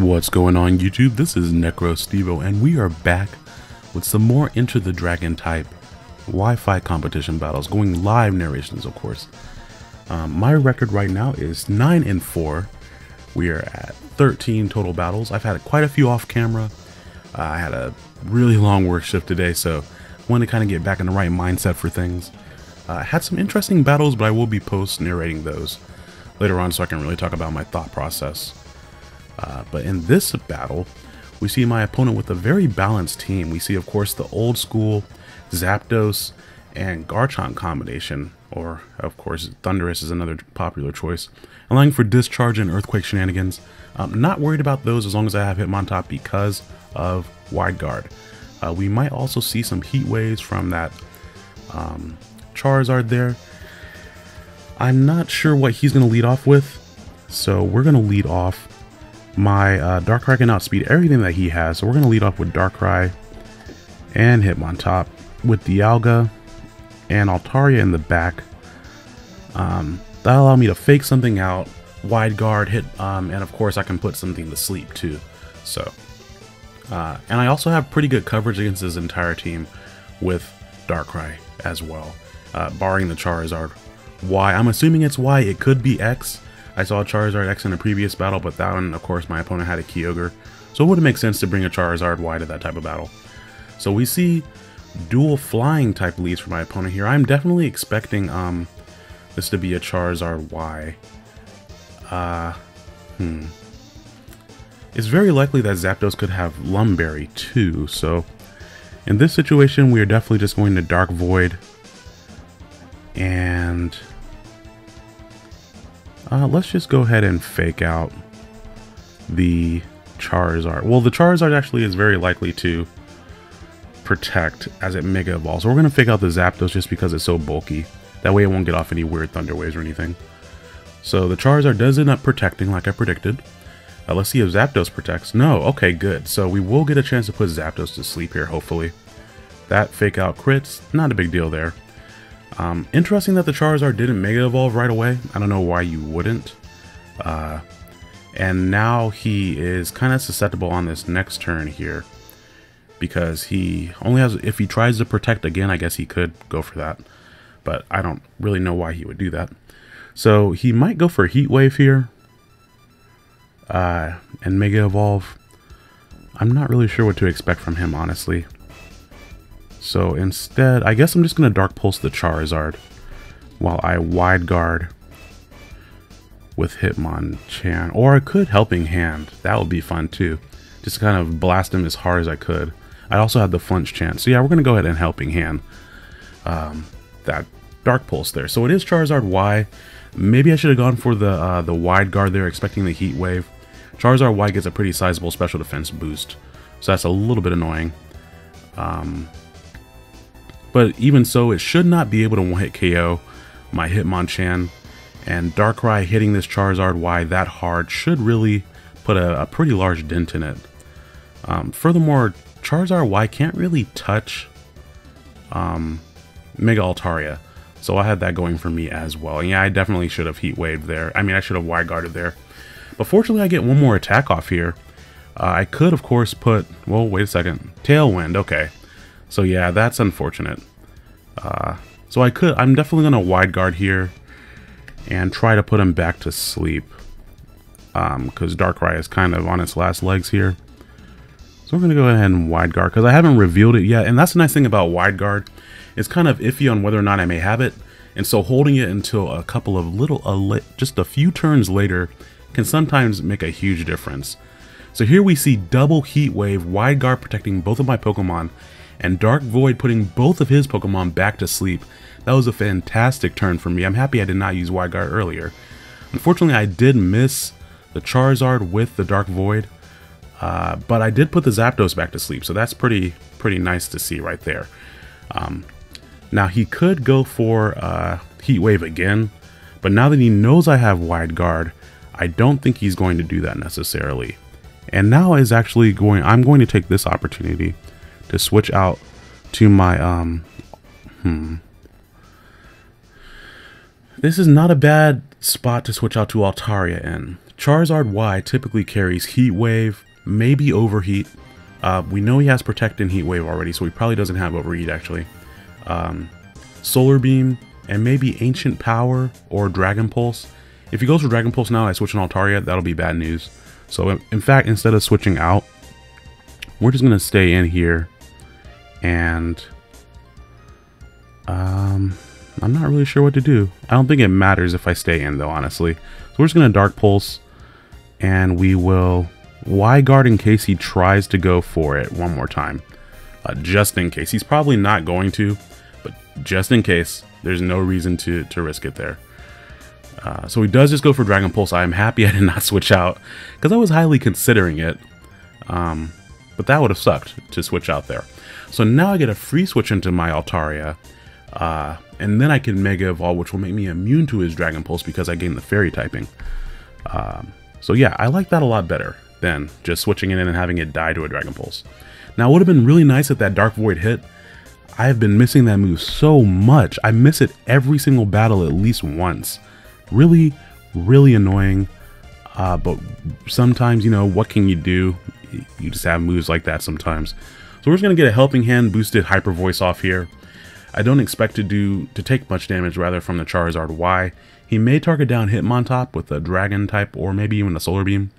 What's going on YouTube? This is NecroStevo and we are back with some more Enter the Dragon type Wi-Fi competition battles, going live narrations of course. Um, my record right now is 9 and 4. We are at 13 total battles. I've had quite a few off camera. Uh, I had a really long work shift today so I want to kind of get back in the right mindset for things. Uh, I had some interesting battles but I will be post narrating those later on so I can really talk about my thought process. Uh, but in this battle, we see my opponent with a very balanced team. We see, of course, the old school Zapdos and Garchomp combination, or of course, Thundurus is another popular choice, allowing for discharge and earthquake shenanigans. I'm not worried about those as long as I have Hitmontop because of Wide Guard. Uh, we might also see some Heat Waves from that um, Charizard there. I'm not sure what he's going to lead off with, so we're going to lead off my uh, Darkrai can outspeed everything that he has. So we're going to lead off with Darkrai and Hitmontop with the Dialga and Altaria in the back. Um, that'll allow me to fake something out, wide guard, hit, um, and of course I can put something to sleep too. So, uh, and I also have pretty good coverage against his entire team with Darkrai as well, uh, barring the Charizard. Y, I'm assuming it's Y, it could be X, I saw Charizard X in a previous battle, but that one, of course, my opponent had a Kyogre. So it wouldn't make sense to bring a Charizard Y to that type of battle. So we see dual flying type leads for my opponent here. I'm definitely expecting um, this to be a Charizard Y. Uh, hmm. It's very likely that Zapdos could have Lum Berry too, so in this situation we are definitely just going to Dark Void and uh, let's just go ahead and fake out the Charizard. Well, the Charizard actually is very likely to protect as it Mega Evolves. So we're going to fake out the Zapdos just because it's so bulky. That way it won't get off any weird Thunder Waves or anything. So the Charizard does end up protecting like I predicted. Uh, let's see if Zapdos protects. No, okay, good. So we will get a chance to put Zapdos to sleep here, hopefully. That fake out crits, not a big deal there. Um, interesting that the Charizard didn't Mega Evolve right away. I don't know why you wouldn't. Uh, and now he is kind of susceptible on this next turn here. Because he only has, if he tries to protect again, I guess he could go for that. But I don't really know why he would do that. So he might go for Heat Wave here. Uh, and Mega Evolve. I'm not really sure what to expect from him, honestly. So instead, I guess I'm just going to Dark Pulse the Charizard while I Wide Guard with Hitmonchan. Or I could Helping Hand. That would be fun too. Just kind of blast him as hard as I could. I also had the Flinch chance. So yeah, we're going to go ahead and Helping Hand um, that Dark Pulse there. So it is Charizard Y. Maybe I should have gone for the uh, the Wide Guard there, expecting the Heat Wave. Charizard Y gets a pretty sizable special defense boost. So that's a little bit annoying. Um, but even so, it should not be able to one-hit KO my Hitmonchan. And Darkrai hitting this Charizard Y that hard should really put a, a pretty large dent in it. Um, furthermore, Charizard Y can't really touch um, Mega Altaria. So I had that going for me as well. And yeah, I definitely should have Heat Waved there. I mean, I should have Wide Guarded there. But fortunately, I get one more attack off here. Uh, I could, of course, put... Well, wait a second. Tailwind, okay. So yeah, that's unfortunate. Uh, so I could, I'm definitely going to wide guard here and try to put him back to sleep. Because um, Darkrai is kind of on its last legs here. So we're going to go ahead and wide guard because I haven't revealed it yet. And that's the nice thing about wide guard. It's kind of iffy on whether or not I may have it. And so holding it until a couple of little, just a few turns later can sometimes make a huge difference. So here we see double heat wave, wide guard protecting both of my Pokemon and Dark Void putting both of his Pokemon back to sleep. That was a fantastic turn for me. I'm happy I did not use Wide Guard earlier. Unfortunately, I did miss the Charizard with the Dark Void, uh, but I did put the Zapdos back to sleep, so that's pretty pretty nice to see right there. Um, now, he could go for uh, Heat Wave again, but now that he knows I have Wide Guard, I don't think he's going to do that necessarily. And now is actually going, I'm going to take this opportunity to switch out to my, um, hmm. This is not a bad spot to switch out to Altaria in. Charizard Y typically carries Heat Wave, maybe Overheat. Uh, we know he has Protect and Heat Wave already, so he probably doesn't have Overheat actually. Um, Solar Beam, and maybe Ancient Power or Dragon Pulse. If he goes for Dragon Pulse now I switch an Altaria, that'll be bad news. So in fact, instead of switching out, we're just going to stay in here and um, I'm not really sure what to do. I don't think it matters if I stay in though, honestly. So we're just to Dark Pulse and we will Wide Guard in case he tries to go for it one more time. Uh, just in case. He's probably not going to, but just in case, there's no reason to, to risk it there. Uh, so he does just go for Dragon Pulse. I am happy I did not switch out because I was highly considering it. Um, but that would have sucked to switch out there. So now I get a free switch into my Altaria. Uh, and then I can Mega Evolve, which will make me immune to his Dragon Pulse because I gain the Fairy typing. Um, so yeah, I like that a lot better than just switching it in and having it die to a Dragon Pulse. Now, it would have been really nice if that Dark Void hit. I have been missing that move so much. I miss it every single battle at least once. Really, really annoying. Uh, but sometimes, you know, what can you do? You just have moves like that sometimes. So we're just going to get a Helping Hand boosted Hyper Voice off here. I don't expect to do to take much damage rather from the Charizard Y. He may target down Hitmontop with a Dragon type or maybe even a Solar Beam.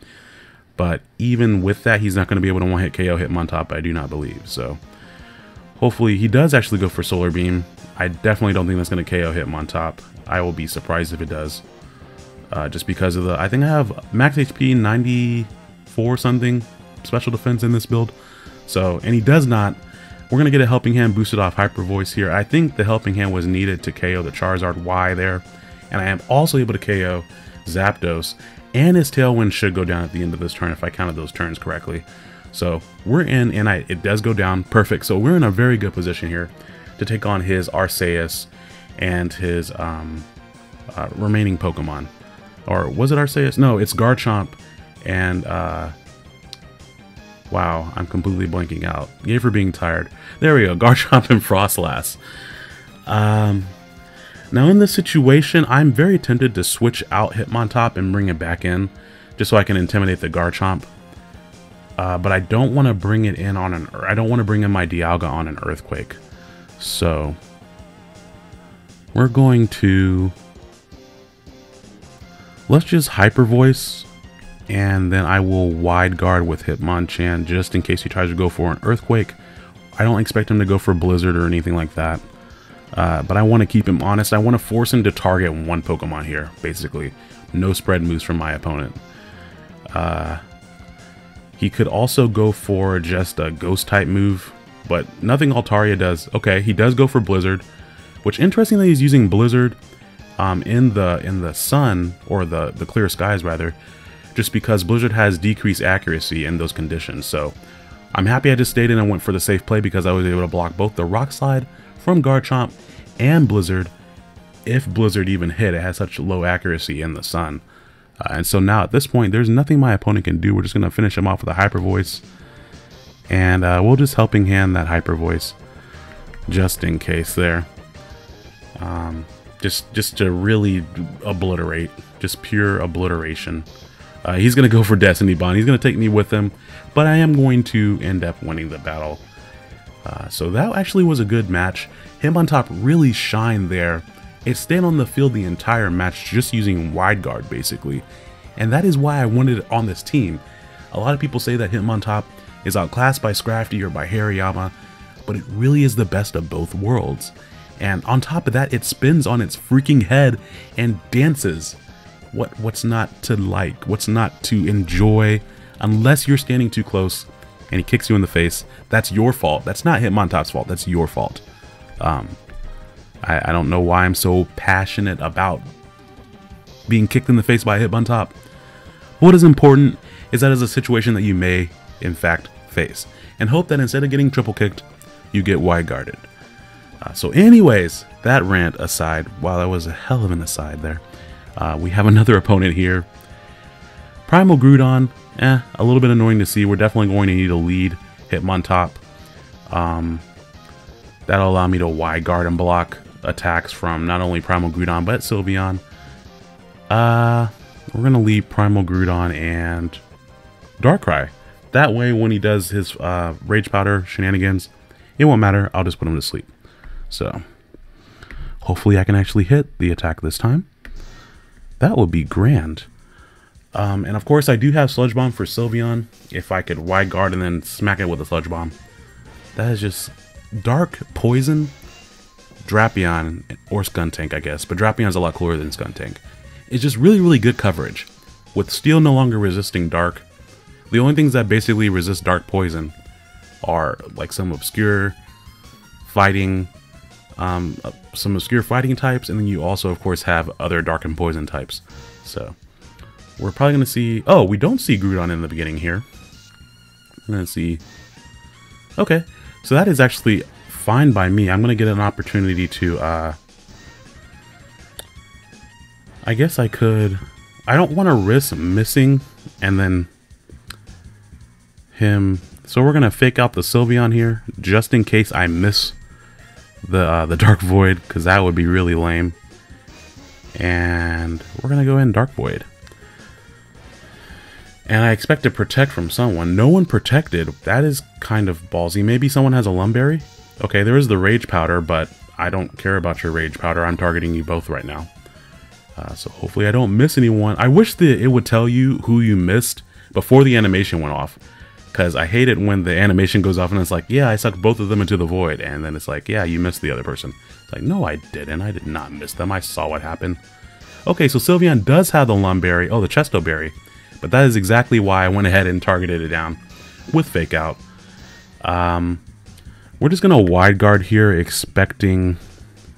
But even with that, he's not going to be able to one-hit KO Hitmontop, I do not believe. So hopefully he does actually go for Solar Beam. I definitely don't think that's going to KO Hitmontop. I will be surprised if it does. Uh, just because of the... I think I have max HP 94 something special defense in this build. So, and he does not. We're going to get a Helping Hand boosted off Hyper Voice here. I think the Helping Hand was needed to KO the Charizard Y there. And I am also able to KO Zapdos and his Tailwind should go down at the end of this turn if I counted those turns correctly. So we're in, and I, it does go down. Perfect. So we're in a very good position here to take on his Arceus and his um, uh, remaining Pokemon. Or was it Arceus? No, it's Garchomp and... Uh, wow, I'm completely blanking out. Yay for being tired. There we go, Garchomp and Froslass. Um, now in this situation, I'm very tempted to switch out Hitmontop and bring it back in, just so I can intimidate the Garchomp. Uh, but I don't want to bring it in on an, I don't want to bring in my Dialga on an Earthquake. So, we're going to, let's just Hyper Voice, and then I will Wide Guard with Hitmonchan just in case he tries to go for an Earthquake. I don't expect him to go for Blizzard or anything like that. Uh, but I want to keep him honest. I want to force him to target one Pokemon here, basically. No spread moves from my opponent. Uh, he could also go for just a Ghost type move, but nothing Altaria does. Okay, he does go for Blizzard, which interestingly he's using Blizzard um, in the in the sun or the the clear skies rather, just because Blizzard has decreased accuracy in those conditions. So I'm happy I just stayed in and went for the safe play because I was able to block both the Rock Slide from Garchomp and Blizzard, if Blizzard even hit, it has such low accuracy in the sun. Uh, and so now at this point, there's nothing my opponent can do. We're just going to finish him off with a Hyper Voice. And uh, we'll just Helping Hand that Hyper Voice just in case there. Um, just, just to really obliterate, just pure obliteration. Uh, he's going to go for Destiny Bond. He's going to take me with him, but I am going to end up winning the battle uh, so that actually was a good match. Hitmontop really shined there. It stayed on the field the entire match just using wide guard basically. And that is why I wanted it on this team. A lot of people say that Hitmontop is outclassed by Scrafty or by Hariyama, but it really is the best of both worlds. And on top of that, it spins on its freaking head and dances. What what's not to like? What's not to enjoy? Unless you're standing too close and he kicks you in the face, that's your fault. That's not Hitmontop's fault. That's your fault. Um, I, I don't know why I'm so passionate about being kicked in the face by a Hitmontop. What is important is that is a situation that you may, in fact, face. And hope that instead of getting triple kicked, you get wide guarded. Uh, so anyways, that rant aside, while that was a hell of an aside there, uh, we have another opponent here. Primal Groudon, eh, a little bit annoying to see. We're definitely going to need a lead Hitmontop. Um, that'll allow me to wide guard and block attacks from not only Primal Groudon, but Sylveon. Uh, we're going to leave Primal Groudon and Darkrai. That way, when he does his uh, Rage Powder shenanigans, it won't matter. I'll just put him to sleep. So, hopefully I can actually hit the attack this time. That would be grand. Um, and of course, I do have Sludge Bomb for Sylveon. If I could Wide Guard and then smack it with a Sludge Bomb. That is just Dark Poison, Drapion, or Skuntank, I guess. But Drapion's a lot cooler than Skuntank. It's just really, really good coverage. With Steel no longer resisting Dark, the only things that basically resist Dark Poison are like some obscure fighting, um, some obscure fighting types, and then you also, of course, have other Dark and Poison types. So, we're probably going to see... Oh, we don't see Groudon in the beginning here. Let's see. Okay, so that is actually fine by me. I'm going to get an opportunity to... Uh, I guess I could... I don't want to risk missing and then him... So we're going to fake out the Sylveon here, just in case I miss the, uh, the Dark Void, because that would be really lame. And we're to go in Dark Void and I expect to protect from someone. No one protected. That is kind of ballsy. Maybe someone has a Lum Berry? Okay, there is the Rage Powder, but I don't care about your Rage Powder. I'm targeting you both right now. Uh, so hopefully I don't miss anyone. I wish that it would tell you who you missed before the animation went off. Because I hate it when the animation goes off and it's like, yeah, I sucked both of them into the void. And then it's like, yeah, you missed the other person. It's like, no, I didn't. I did not miss them. I saw what happened. Okay, so Sylveon does have the Lum Berry. Oh, the Chesto Berry. But that is exactly why I went ahead and targeted it down with Fake Out. Um, we're just going to wide guard here, expecting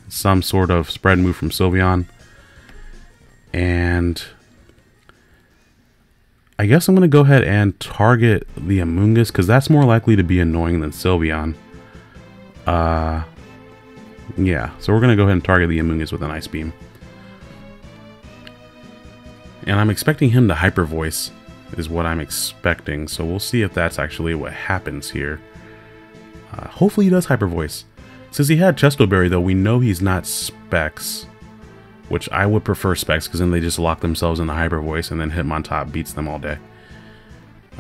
some sort of spread move from Sylveon. And I guess I'm going to go ahead and target the Amoonguss because that's more likely to be annoying than Sylveon. Uh, yeah, so we're going to go ahead and target the Amoonguss with an Ice Beam. And I'm expecting him to hyper voice is what I'm expecting. So we'll see if that's actually what happens here. Uh, hopefully he does hyper voice. Since he had Chesto Berry though, we know he's not Specs. Which I would prefer Specs because then they just lock themselves in the hyper voice and then Hitmontop beats them all day.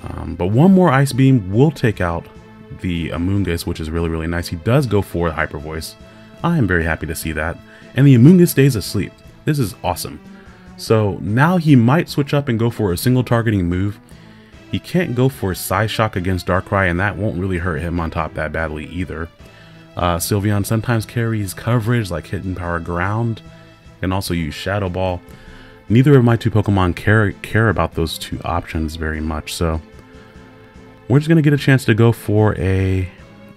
Um, but one more Ice Beam will take out the Amoonguss, which is really, really nice. He does go for the Hyper Voice. I am very happy to see that. And the Amoonguss stays asleep. This is awesome. So now he might switch up and go for a single targeting move. He can't go for Psyshock against Darkrai, and that won't really hurt Hitmontop that badly either. Uh, Sylveon sometimes carries coverage like Hidden Power Ground, and also use Shadow Ball. Neither of my two Pokemon care, care about those two options very much, so we're just going to get a chance to go for a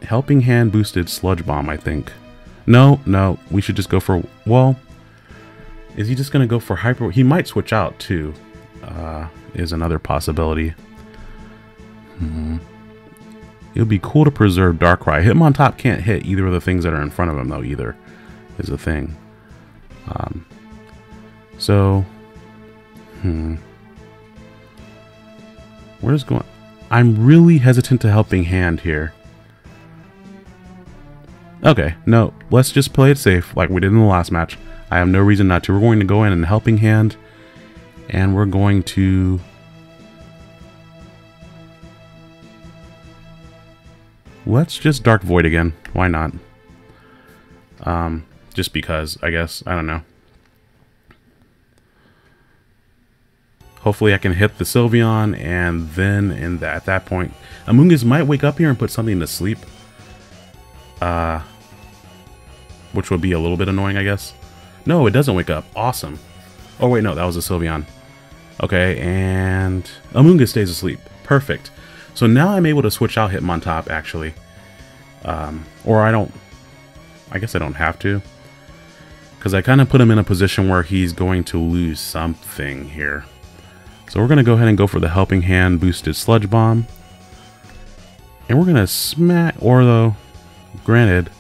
Helping Hand boosted Sludge Bomb, I think. No, no, we should just go for, well, is he just going to go for hyper? He might switch out too. Uh, is another possibility. Hmm. It would be cool to preserve Darkrai. Hitmontop can't hit either of the things that are in front of him though either. Is a thing. Um, so, hmm. We're going. I'm really hesitant to helping hand here. Okay, no, let's just play it safe like we did in the last match. I have no reason not to. We're going to go in and helping hand. And we're going to... Let's just Dark Void again. Why not? Um, just because, I guess. I don't know. Hopefully I can hit the Sylveon, and then in that, at that point, Amoonguss might wake up here and put something to sleep. Uh, which would be a little bit annoying, I guess. No, it doesn't wake up. Awesome. Oh, wait, no, that was a Sylveon. Okay, and Amoonguss stays asleep. Perfect. So now I'm able to switch out Hitmontop, actually. Um, or I don't... I guess I don't have to. Because I kind of put him in a position where he's going to lose something here. So we're going to go ahead and go for the Helping Hand boosted Sludge Bomb. And we're going to smack... Or though, granted...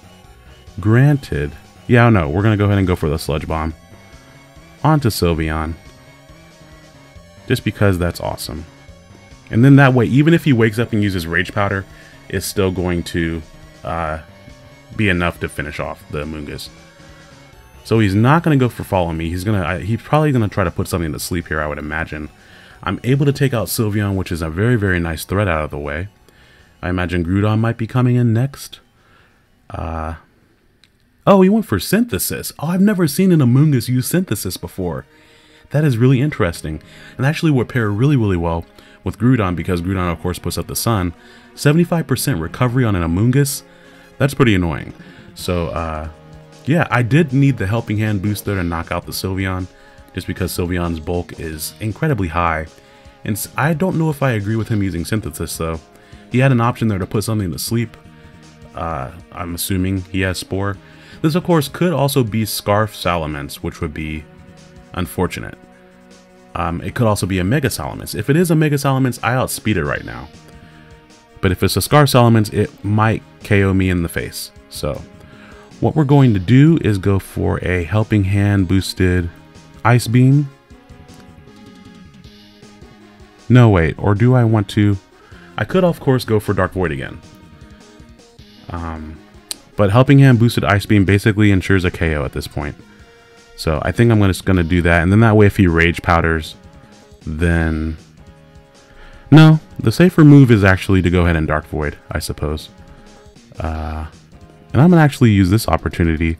Granted, yeah, no, we're going to go ahead and go for the Sludge Bomb. Onto Sylveon. Just because that's awesome. And then that way, even if he wakes up and uses Rage Powder, it's still going to uh, be enough to finish off the Amoonguss. So he's not going to go for follow me. He's going to he's probably going to try to put something to sleep here, I would imagine. I'm able to take out Sylveon, which is a very, very nice threat out of the way. I imagine Groudon might be coming in next. Uh, oh, he went for Synthesis. Oh, I've never seen an Amoonguss use Synthesis before. That is really interesting. And actually would pair really, really well with Groudon because Groudon, of course, puts up the sun. 75% recovery on an Amoonguss. That's pretty annoying. So, uh, yeah, I did need the Helping Hand booster to knock out the Sylveon just because Sylveon's bulk is incredibly high. And I don't know if I agree with him using Synthesis, though. He had an option there to put something to sleep. Uh, I'm assuming he has Spore. This, of course, could also be Scarf Salamence, which would be unfortunate. Um, it could also be a Mega Salamence. If it is a Mega Salamence, I outspeed it right now. But if it's a Scarf Salamence, it might KO me in the face. So, what we're going to do is go for a Helping Hand boosted Ice Beam. No, wait, or do I want to... I could, of course, go for Dark Void again. Um, but Helping Hand boosted Ice Beam basically ensures a KO at this point. So I think I'm just going to do that. And then that way if he Rage Powders, then... No, the safer move is actually to go ahead and Dark Void, I suppose. Uh, and I'm going to actually use this opportunity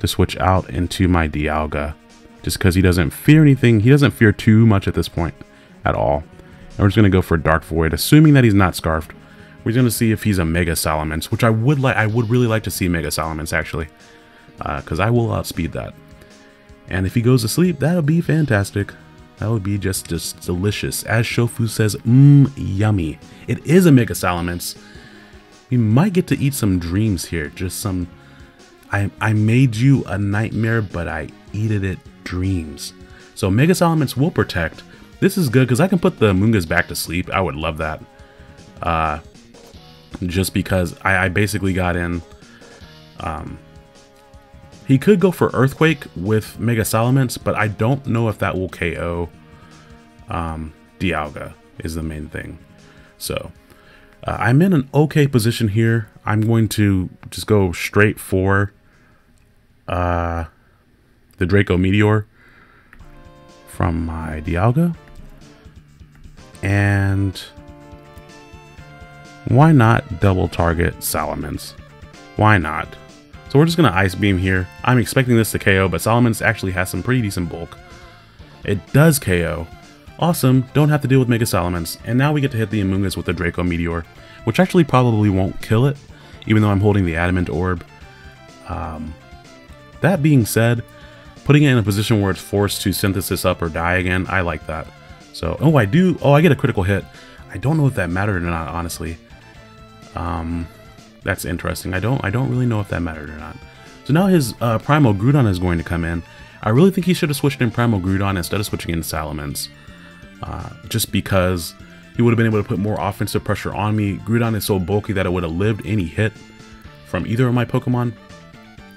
to switch out into my Dialga. Just because he doesn't fear anything. He doesn't fear too much at this point at all. And we're just going to go for Dark Void, assuming that he's not Scarfed. We're going to see if he's a Mega Salamence, which I would like. I would really like to see Mega Salamence, actually. Because uh, I will outspeed that. And if he goes to sleep, that'll be fantastic. That would be just, just delicious. As Shofu says, mmm, yummy. It is a Mega Salamence. We might get to eat some dreams here. Just some... I, I made you a nightmare, but I eated it dreams. So Mega Salamence will protect. This is good because I can put the Amoonguss back to sleep. I would love that. Uh, just because I, I basically got in... Um, he could go for Earthquake with Mega Salamence, but I don't know if that will KO um, Dialga is the main thing. So uh, I'm in an okay position here. I'm going to just go straight for uh, the Draco Meteor from my Dialga. And why not double target Salamence? Why not? So we're just going to Ice Beam here. I'm expecting this to KO, but Salamence actually has some pretty decent bulk. It does KO. Awesome, don't have to deal with Mega Salamence. And now we get to hit the Amoonguss with the Draco Meteor, which actually probably won't kill it, even though I'm holding the Adamant Orb. Um, that being said, putting it in a position where it's forced to synthesis up or die again, I like that. So, oh, I do, oh, I get a critical hit. I don't know if that mattered or not, honestly. Um, that's interesting. I don't I don't really know if that mattered or not. So now his uh, Primal Groudon is going to come in. I really think he should have switched in Primal Groudon instead of switching in Salamence. Uh, just because he would have been able to put more offensive pressure on me. Groudon is so bulky that it would have lived any hit from either of my Pokemon.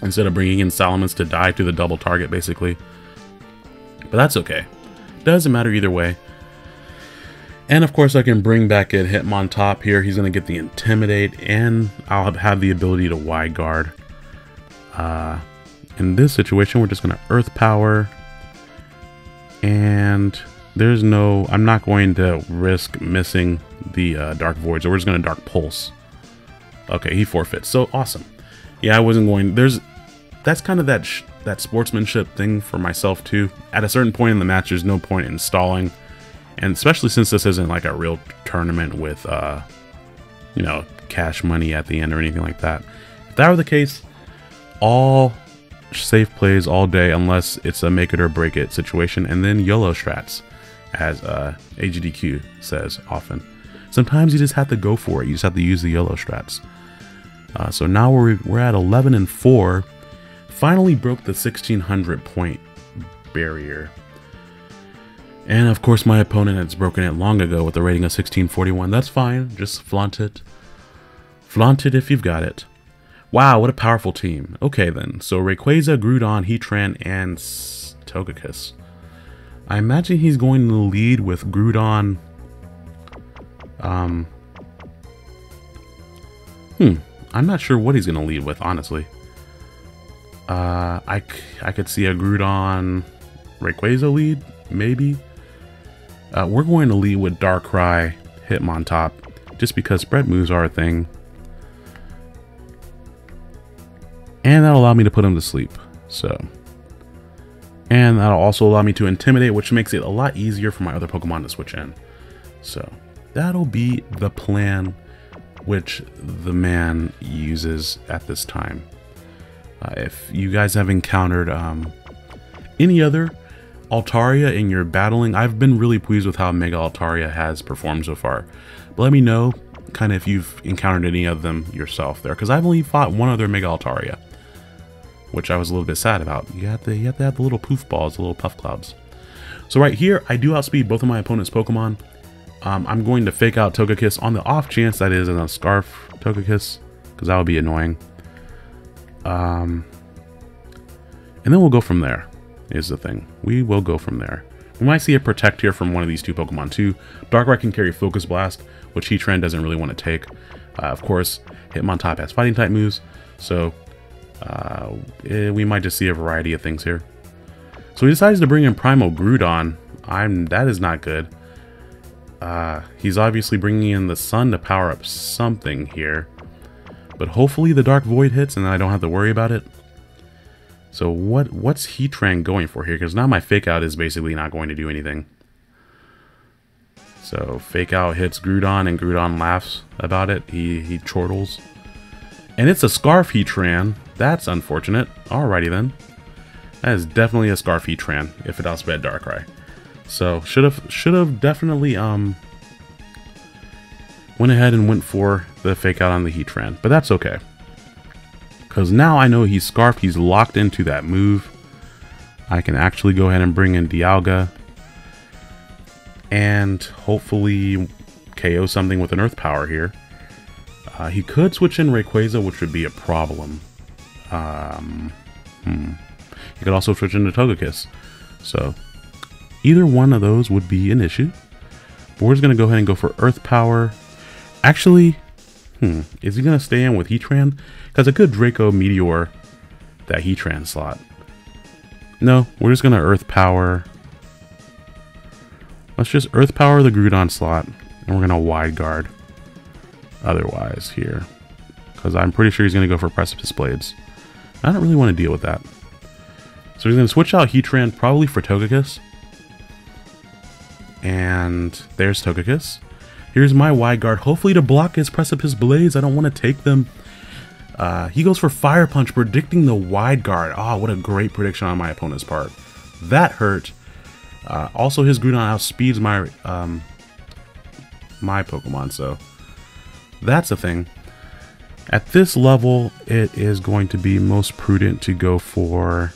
Instead of bringing in Salamence to die to the double target, basically. But that's okay. Doesn't matter either way. And of course I can bring back in Hitmontop here. He's going to get the Intimidate and I'll have the ability to Wide Guard. Uh, in this situation, we're just going to Earth Power. And there's no... I'm not going to risk missing the uh, Dark Void, so we're just going to Dark Pulse. Okay, he forfeits. So awesome. Yeah, I wasn't going... There's... That's kind of that that sportsmanship thing for myself too. At a certain point in the match, there's no point in stalling and especially since this isn't like a real tournament with uh you know cash money at the end or anything like that if that were the case all safe plays all day unless it's a make it or break it situation and then YOLO strats as uh agdq says often sometimes you just have to go for it you just have to use the YOLO strats uh, so now we're, we're at 11 and 4 finally broke the 1600 point barrier and of course my opponent has broken it long ago with a rating of 1641. That's fine, just flaunt it. Flaunt it if you've got it. Wow, what a powerful team. Okay then, so Rayquaza, Groudon, Heatran, and Togekiss. I imagine he's going to lead with Groudon. Um. Hmm, I'm not sure what he's going to lead with, honestly. Uh, I, I could see a Groudon Rayquaza lead, maybe. Uh, we're going to lead with Darkrai, Hitmontop, just because spread moves are a thing. And that'll allow me to put him to sleep. So, and that'll also allow me to intimidate, which makes it a lot easier for my other Pokemon to switch in. So, that'll be the plan which the man uses at this time. Uh, if you guys have encountered um, any other Altaria in your battling, I've been really pleased with how Mega Altaria has performed so far. But let me know kind of if you've encountered any of them yourself there, because I've only fought one other Mega Altaria, which I was a little bit sad about. You have to, you have to have the little poof balls, the little puff clouds. So right here, I do outspeed both of my opponent's Pokemon. Um, I'm going to fake out Togekiss on the off chance that is in a Scarf Togekiss, because that would be annoying. Um, and then we'll go from there, is the thing. We will go from there. We might see a Protect here from one of these two Pokemon too. Darkrai can carry Focus Blast, which Heatran doesn't really want to take. Uh, of course, Hitmontop has Fighting type moves, so uh, eh, we might just see a variety of things here. So he decides to bring in Primal Groudon. I'm that is not good. Uh, he's obviously bringing in the sun to power up something here. But hopefully the Dark Void hits and I don't have to worry about it. So what what's Heatran going for here? Because now my Fake Out is basically not going to do anything. So Fake Out hits Groudon and Groudon laughs about it. He, he chortles. And it's a Scarf Heatran. That's unfortunate. Alrighty then. That is definitely a Scarf Heatran if it outsped Darkrai. So should have should have definitely um went ahead and went for the fake out on the Heatran, but that's okay. Because now I know he's Scarf, he's locked into that move. I can actually go ahead and bring in Dialga and hopefully KO something with an Earth Power here. Uh, he could switch in Rayquaza, which would be a problem. Um, hmm. He could also switch into Togekiss. So Either one of those would be an issue. But we're just going to go ahead and go for Earth Power. Actually, hmm, is he going to stay in with Heatran? Because a good Draco Meteor that Heatran slot. No, we're just going to Earth Power. Let's just Earth Power the Groudon slot. And we're going to Wide Guard otherwise here. Because I'm pretty sure he's going to go for Precipice Blades. I don't really want to deal with that. So he's going to switch out Heatran probably for Togekiss. And there's Togekiss. Here's my wide guard, hopefully to block his Precipice Blades. I don't want to take them. Uh, he goes for Fire Punch, predicting the wide guard. Ah, oh, what a great prediction on my opponent's part. That hurt. Uh, also, his Groudon outspeeds my um, my Pokemon, so that's a thing. At this level, it is going to be most prudent to go for...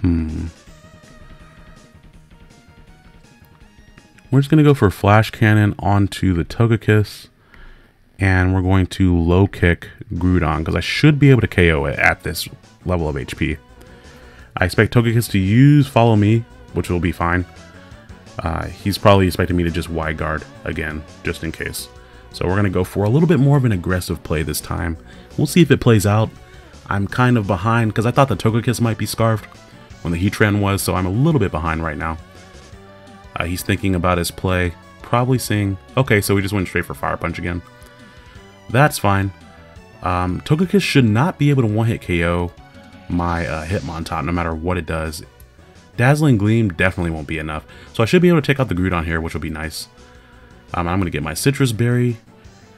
Hmm... We're just going to go for Flash Cannon onto the Togekiss. And we're going to low kick Groudon because I should be able to KO it at this level of HP. I expect Togekiss to use Follow Me, which will be fine. Uh, he's probably expecting me to just wide guard again, just in case. So we're going to go for a little bit more of an aggressive play this time. We'll see if it plays out. I'm kind of behind because I thought the Togekiss might be scarfed when the Heatran was, so I'm a little bit behind right now. Uh, he's thinking about his play, probably seeing, okay, so we just went straight for Fire Punch again. That's fine. Um, Togekiss should not be able to one-hit KO my uh, Hitmontop no matter what it does. Dazzling Gleam definitely won't be enough. So I should be able to take out the Groudon here, which will be nice. Um, I'm to get my Sitrus Berry.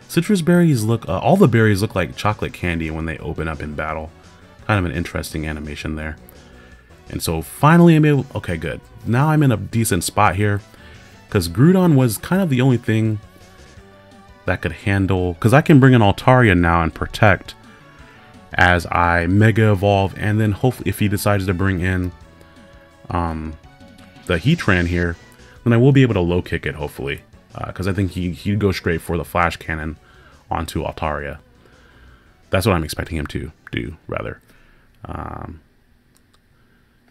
Sitrus Berries look, uh, all the berries look like chocolate candy when they open up in battle. Kind of an interesting animation there. And so finally I'm able, okay, good. Now I'm in a decent spot here because Groudon was kind of the only thing that could handle, because I can bring in Altaria now and protect as I Mega Evolve, and then hopefully if he decides to bring in um, the Heatran here, then I will be able to low kick it hopefully, because uh, I think he, he'd go straight for the Flash Cannon onto Altaria. That's what I'm expecting him to do, rather. Um,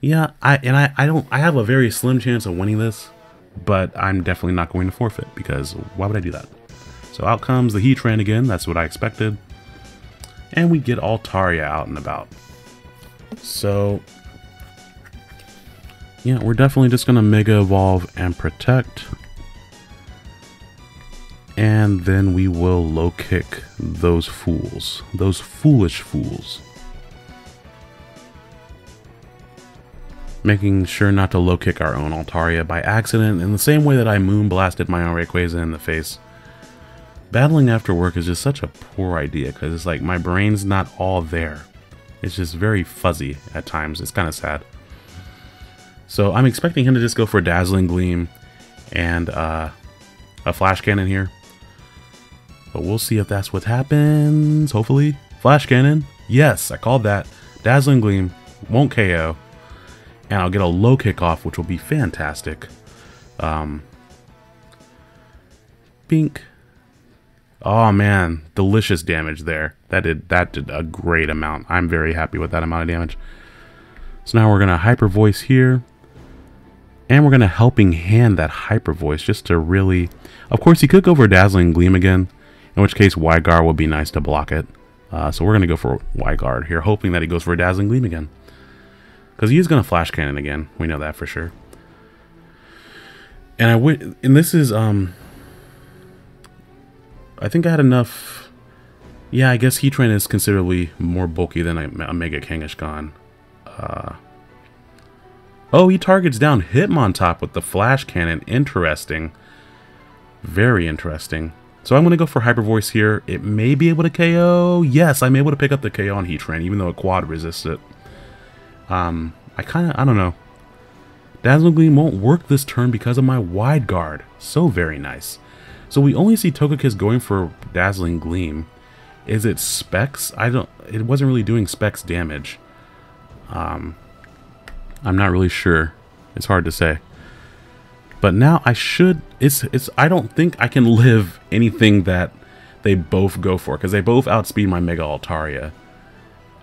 yeah, I and I, I don't I have a very slim chance of winning this, but I'm definitely not going to forfeit because why would I do that? So out comes the Heatran again, that's what I expected. And we get Altaria out and about. So, yeah, we're definitely just going to Mega Evolve and Protect. And then we will low kick those fools. Those foolish fools. Making sure not to low kick our own Altaria by accident in the same way that I moon blasted my own Rayquaza in the face. Battling after work is just such a poor idea because it's like my brain's not all there. It's just very fuzzy at times. It's kind of sad. So I'm expecting him to just go for Dazzling Gleam and uh, a Flash Cannon here. But we'll see if that's what happens, hopefully. Flash Cannon. Yes, I called that. Dazzling Gleam. Won't KO. And I'll get a low kickoff, which will be fantastic. Um, Bink. Oh man, delicious damage there. That did that did a great amount. I'm very happy with that amount of damage. So now we're gonna hyper voice here. And we're gonna helping hand that hyper voice just to really of course he could go for dazzling gleam again in which case Wide Guard would be nice to block it. Uh, so we're going to go for Guard here, hoping that he goes for a Dazzling Gleam again. Because he is going to Flash Cannon again. We know that for sure. And I would, and this is, um, I think I had enough, yeah, I guess Heatran is considerably more bulky than a Mega Kangaskhan. Uh, oh, he targets down Hitmontop with the Flash Cannon. Interesting. Very interesting. So I'm going to go for Hyper Voice here. It may be able to KO. Yes, I'm able to pick up the KO on Heatran, even though a quad resists it. Um, I kind of, I don't know. Dazzling Gleam won't work this turn because of my wide guard. So very nice. So we only see Togekiss going for Dazzling Gleam. Is it Specs? I don't, it wasn't really doing Specs damage. Um, I'm not really sure. It's hard to say. But now I should, it's, it's, I don't think I can live anything that they both go for, because they both outspeed my Mega Altaria.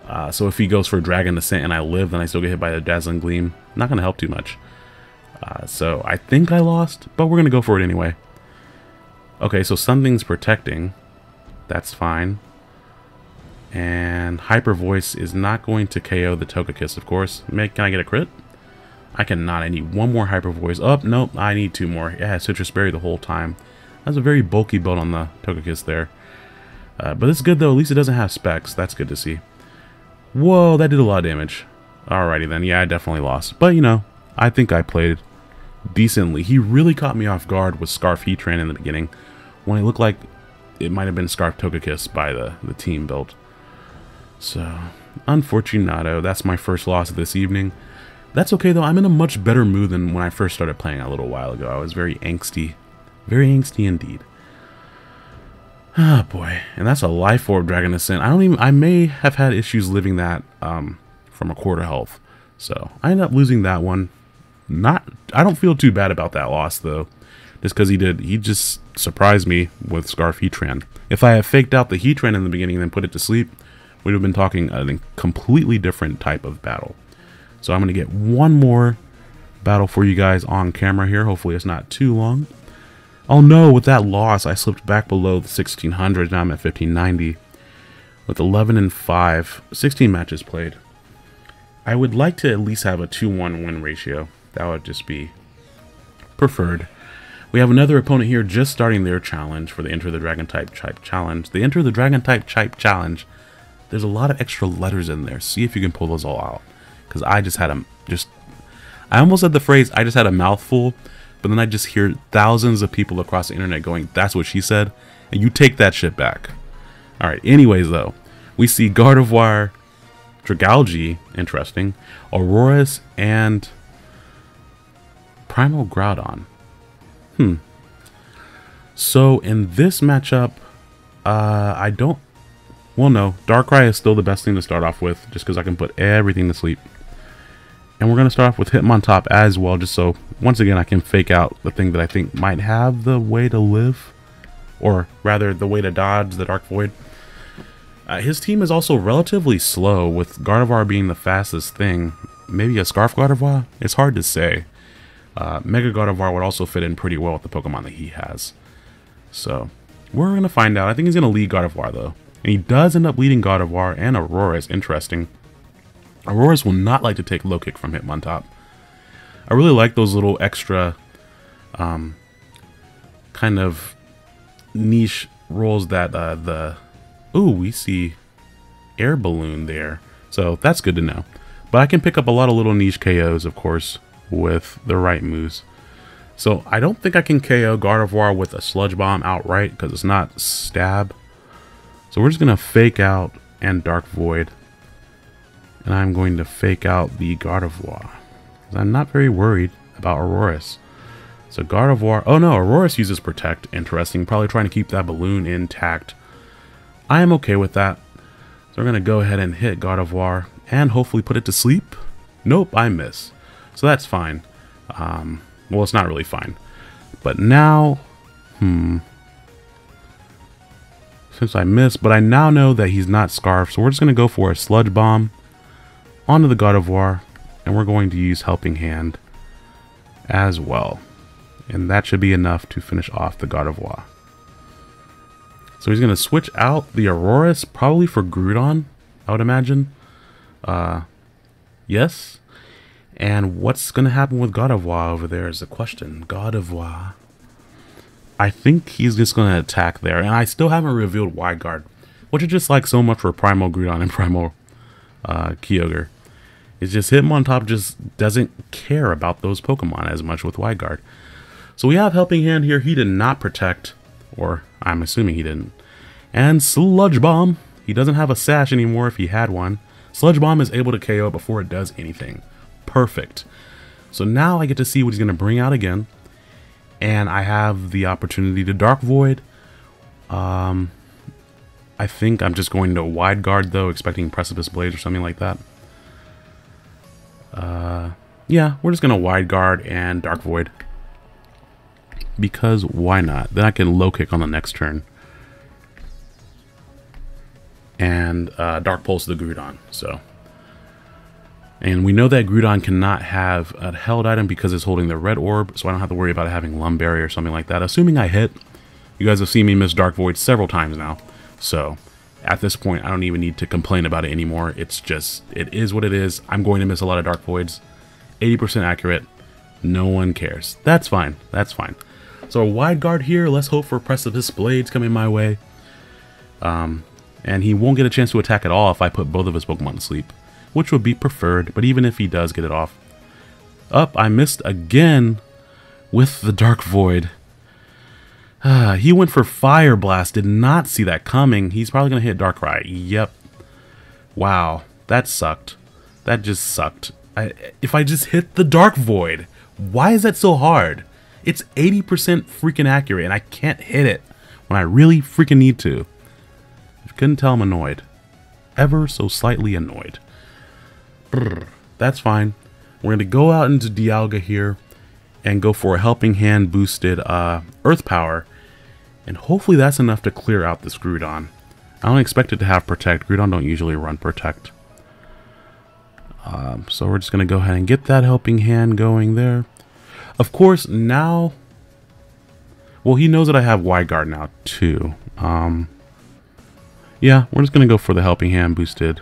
Uh, so if he goes for Dragon Descent and I live, then I still get hit by the Dazzling Gleam. Not going to help too much. Uh, so I think I lost, but we're going to go for it anyway. Okay, so something's protecting. That's fine. And Hyper Voice is not going to KO the Togekiss, of course. Can I get a crit? I cannot. I need one more Hyper Voice. Oh, nope. I need two more. It has Sitrus Berry the whole time. That's a very bulky build on the Togekiss there. Uh, but it's good, though. At least it doesn't have specs. That's good to see. Whoa, that did a lot of damage. Alrighty then. Yeah, I definitely lost. But, you know, I think I played decently. He really caught me off guard with Scarf Heatran in the beginning. When it looked like it might have been Scarf Togekiss by the, the team build. So, unfortunato. That's my first loss of this evening. That's okay though, I'm in a much better mood than when I first started playing a little while ago. I was very angsty. Very angsty indeed. Ah, oh, boy. And that's a Life Orb Dragon Descent. I don't even, I may have had issues living that um, from a quarter health. So, I ended up losing that one. Not, I don't feel too bad about that loss though. Just because he did, he just surprised me with Scarf Heatran. If I had faked out the Heatran in the beginning and then put it to sleep, we'd have been talking a completely different type of battle. So I'm going to get one more battle for you guys on camera here. Hopefully it's not too long. Oh no, with that loss, I slipped back below the 1600. Now I'm at 1590 with 11 and 5, 16 matches played. I would like to at least have a 2-1 win ratio. That would just be preferred. We have another opponent here just starting their challenge for the Enter the Dragon type type challenge. The Enter the Dragon type type challenge. There's a lot of extra letters in there. See if you can pull those all out because I just had a just I almost said the phrase I just had a mouthful, but then I just hear thousands of people across the internet going, "That's what she said," and you take that shit back. All right. Anyways, though, we see Gardevoir, Dragalge, interesting, Aurorus, and Primal Groudon. Hmm. So in this matchup, uh, I don't. Well, no, Darkrai is still the best thing to start off with, just because I can put everything to sleep. And we're going to start off with Hitmontop as well, just so, once again, I can fake out the thing that I think might have the way to live. Or, rather, the way to dodge the Dark Void. Uh, his team is also relatively slow, with Gardevoir being the fastest thing. Maybe a Scarf Gardevoir? It's hard to say. Uh, Mega Gardevoir would also fit in pretty well with the Pokemon that he has. So, we're going to find out. I think he's going to lead Gardevoir, though. And he does end up leading Gardevoir and Aurora. Is interesting. Aurorus will not like to take low kick from Hitmontop. I really like those little extra um, kind of niche rolls that uh, the... Ooh, we see air balloon there. So that's good to know. But I can pick up a lot of little niche KOs, of course, with the right moves. So I don't think I can KO Gardevoir with a Sludge Bomb outright because it's not stab. So we're just going to fake out and Dark Void. And I'm going to fake out the Gardevoir. I'm not very worried about Aurorus. So Gardevoir, oh no, Aurorus uses Protect, interesting, probably trying to keep that balloon intact. I am okay with that. So we're going to go ahead and hit Gardevoir and hopefully put it to sleep. Nope, I miss. So that's fine. Um, well, it's not really fine. But now, hmm. Since I missed, but I now know that he's not Scarf, so we're just going to go for a Sludge Bomb onto the Gardevoir, and we're going to use Helping Hand as well. And that should be enough to finish off the Gardevoir. So he's going to switch out the Aurorus, probably for Groudon, I would imagine. Uh, yes. And what's going to happen with Gardevoir over there is the question. Gardevoir. I think he's just going to attack there. And I still haven't revealed Wide Guard, which I just like so much for Primal Groudon and Primal uh, Kyogre. It's just Hitmontop just doesn't care about those Pokemon as much with Wide Guard. So we have Helping Hand here. He did not protect, or I'm assuming he didn't. And Sludge Bomb. He doesn't have a Sash anymore if he had one. Sludge Bomb is able to KO before it does anything. Perfect. So now I get to see what he's going to bring out again. And I have the opportunity to Dark Void. Um, I think I'm just going to Wide Guard though, expecting Precipice Blades or something like that. Uh, yeah, we're just going to Wide Guard and Dark Void. Because why not? Then I can Low Kick on the next turn and uh, Dark Pulse the Groudon. So, and we know that Groudon cannot have a held item because it's holding the red orb, so I don't have to worry about having Lum Berry or something like that. Assuming I hit, you guys have seen me miss Dark Void several times now, so at this point I don't even need to complain about it anymore. It's just, it is what it is. I'm going to miss a lot of Dark Voids. 80% accurate. No one cares. That's fine. That's fine. So a wide guard here. Let's hope for Precipice Blades coming my way. Um, and he won't get a chance to attack at all if I put both of his Pokemon to sleep, which would be preferred, but even if he does get it off. Up, I missed again with the Dark Void. He went for Fire Blast, did not see that coming. He's probably going to hit Darkrai. Yep. Wow, that sucked. That just sucked. I, if I just hit the Dark Void, why is that so hard? It's 80% freaking accurate and I can't hit it when I really freaking need to. Couldn't tell I'm annoyed. Ever so slightly annoyed. Brr, that's fine. We're going to go out into Dialga here and go for a Helping Hand boosted uh, Earth Power. And hopefully that's enough to clear out this Groudon. I don't expect it to have Protect. Groudon don't usually run Protect. Um, so we're just going to go ahead and get that Helping Hand going there. Of course, now... Well, he knows that I have Wide Guard now, too. Um, yeah, we're just going to go for the Helping Hand boosted.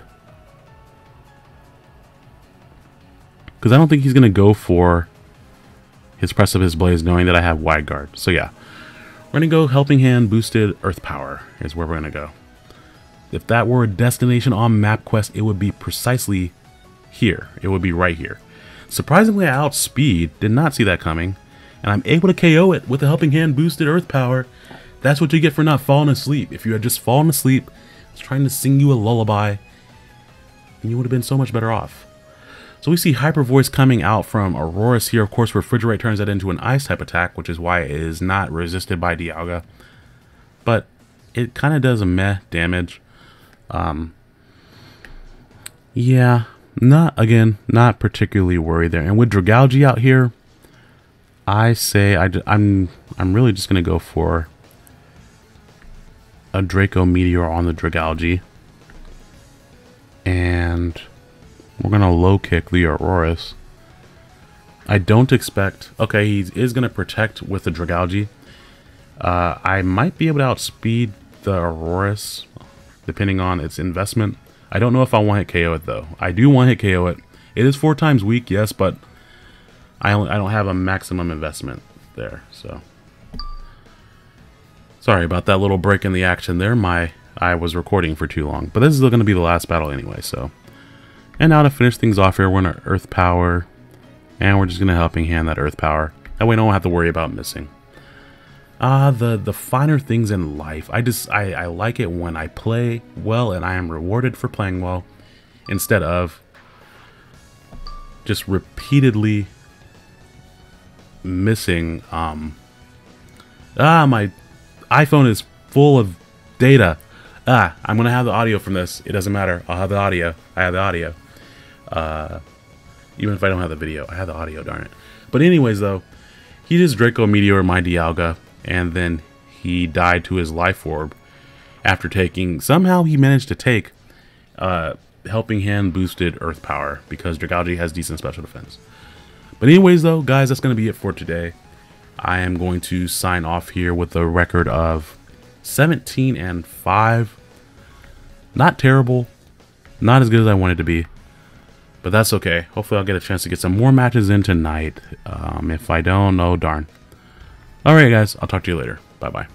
Because I don't think he's going to go for his Precipice Blades knowing that I have Wide So yeah, we're going to go Helping Hand boosted Earth Power is where we're going to go. If that were a destination on MapQuest, it would be precisely here. It would be right here. Surprisingly, I outspeed, did not see that coming, and I'm able to KO it with the Helping Hand boosted Earth Power. That's what you get for not falling asleep. If you had just fallen asleep it's trying to sing you a lullaby, and you would have been so much better off. So we see Hyper Voice coming out from Aurorus here. Of course, Refrigerate turns that into an Ice type attack, which is why it is not resisted by Dialga. But it kind of does a meh damage. Um, yeah, not, again, not particularly worried there. And with Dragalge out here, I say I, I'm, I'm really just going to go for a Draco Meteor on the Dragalge. And we're going to low kick the Aurorus. I don't expect... Okay, he is going to protect with the Dragalge. Uh, I might be able to outspeed the Aurorus, depending on its investment. I don't know if I want hit KO it though. I do want hit KO it. It is four times weak, yes, but I only, I don't have a maximum investment there, so. Sorry about that little break in the action there. My I was recording for too long. But this is going to be the last battle anyway, so. And now to finish things off here, we're going to Earth Power. And we're just going to Helping Hand that Earth Power. That way I don't have to worry about missing. Ah, uh, the, the finer things in life. I just, I, I like it when I play well and I am rewarded for playing well. Instead of just repeatedly missing, um... Ah, my iPhone is full of data. Ah, I'm going to have the audio from this. It doesn't matter. I'll have the audio. I have the audio. Uh, even if I don't have the video, I have the audio, darn it. But anyways, though, he just Draco Meteor my Dialga, and then he died to his life orb after taking, somehow he managed to take uh, Helping Hand boosted Earth Power because Dragalge has decent special defense. But anyways, though, guys, that's going to be it for today. I am going to sign off here with a record of 17 and 5 not terrible. Not as good as I wanted to be. But that's okay. Hopefully I'll get a chance to get some more matches in tonight. Um, if I don't, oh darn. Alright guys, I'll talk to you later. Bye-bye.